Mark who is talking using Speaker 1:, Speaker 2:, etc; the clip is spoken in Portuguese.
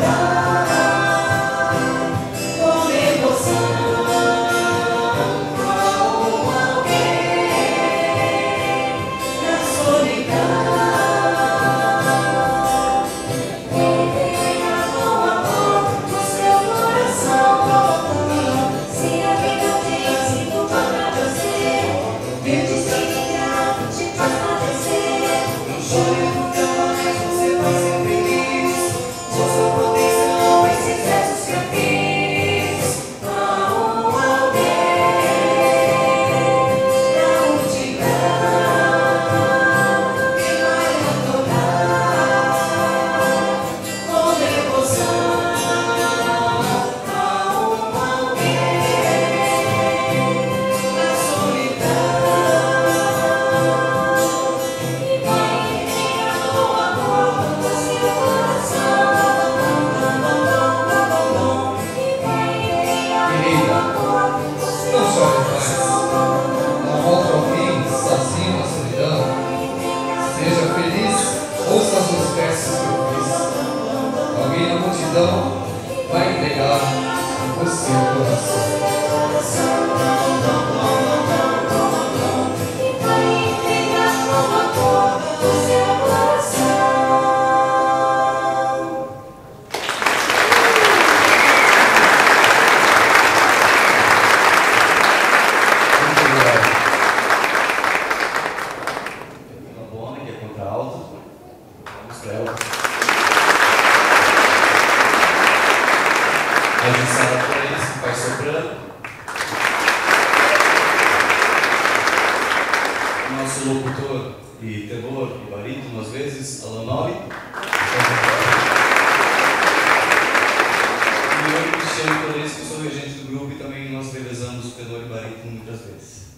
Speaker 1: 사랑 o seu coração.
Speaker 2: homenagem a Sara Torres, que faz soprano. Nosso locutor e tenor e barítono, às vezes, Alan Nori. E eu, Cristiano Torres, que sou regente do grupo e também nós revezamos tenor e barítono muitas vezes.